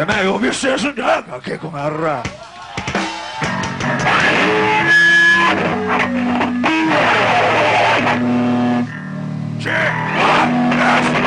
Te me hubiese soñado que con arra. Sí, es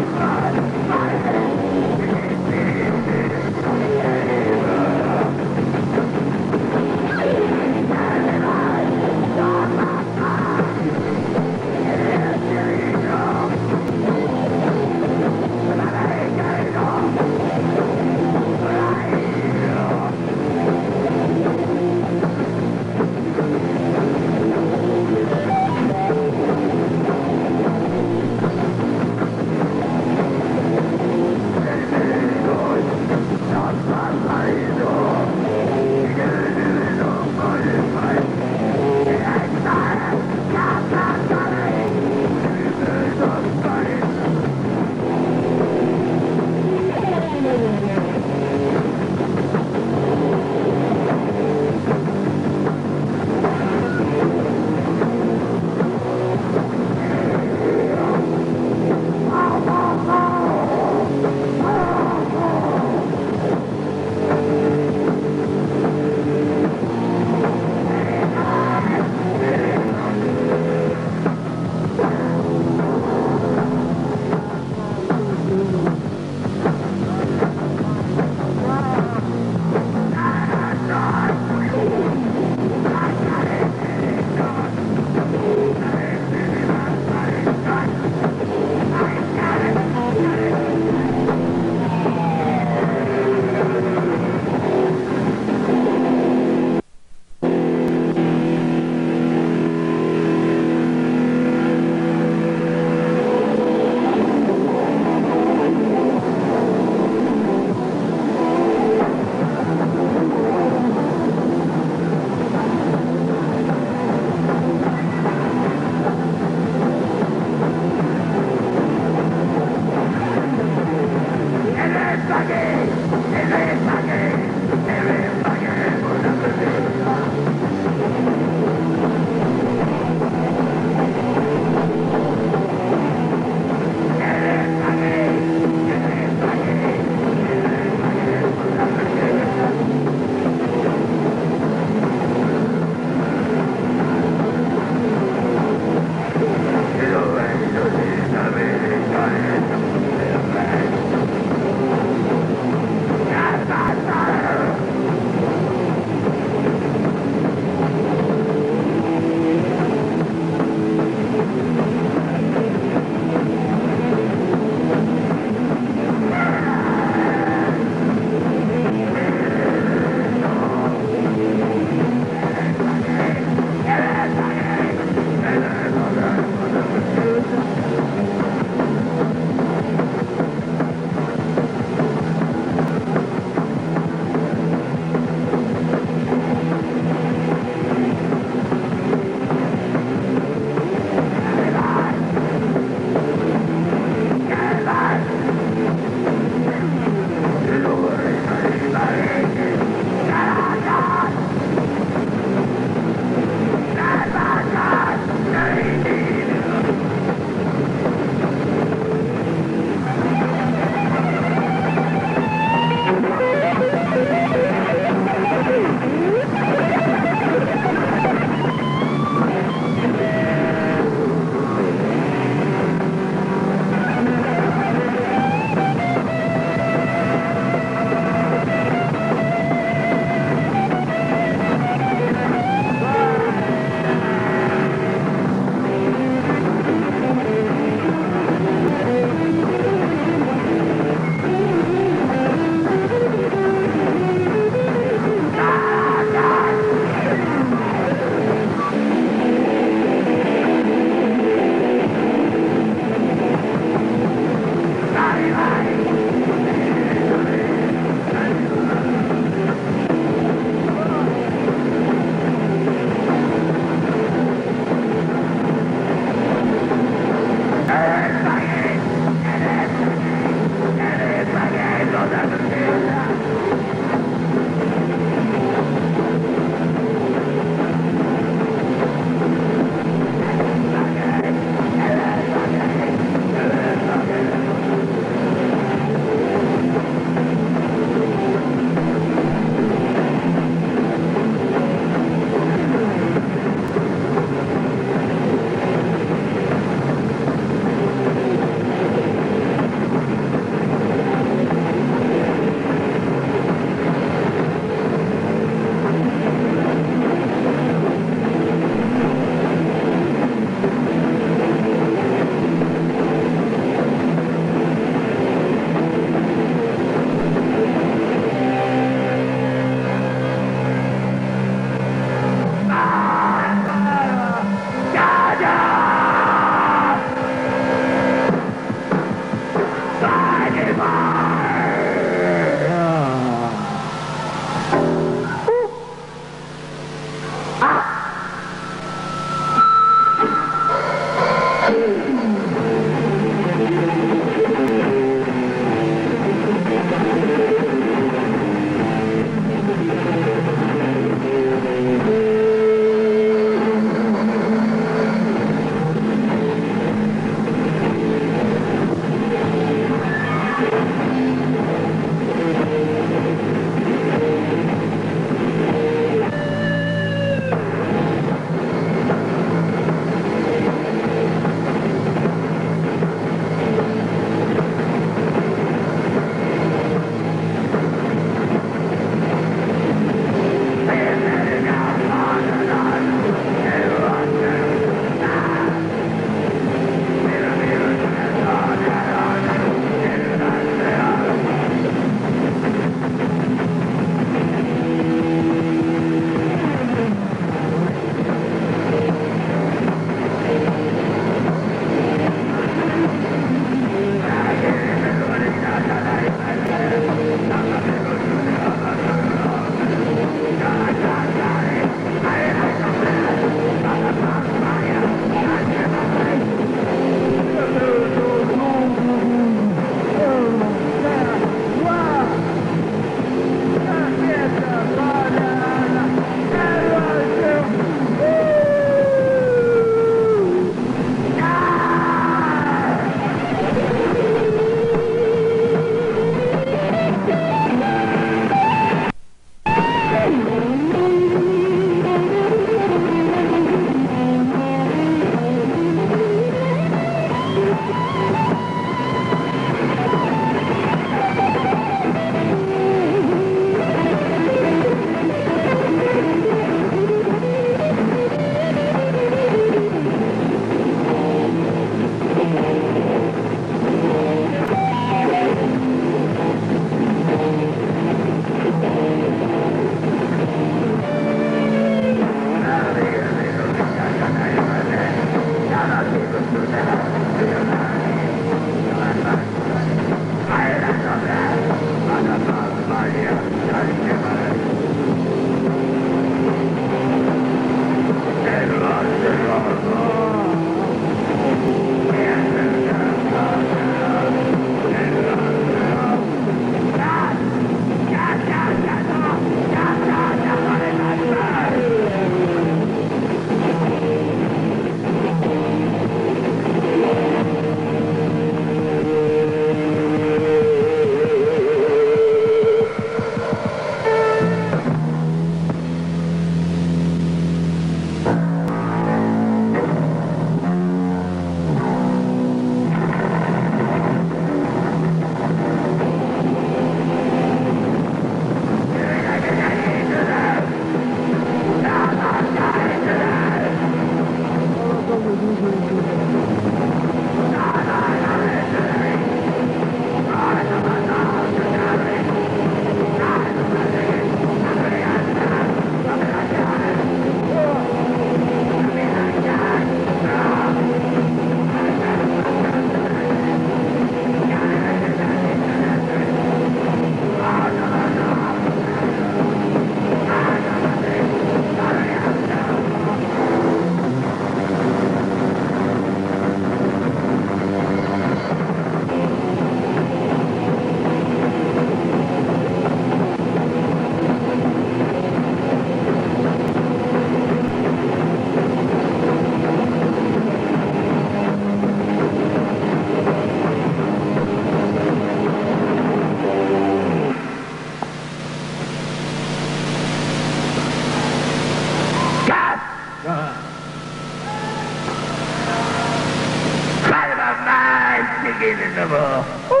never.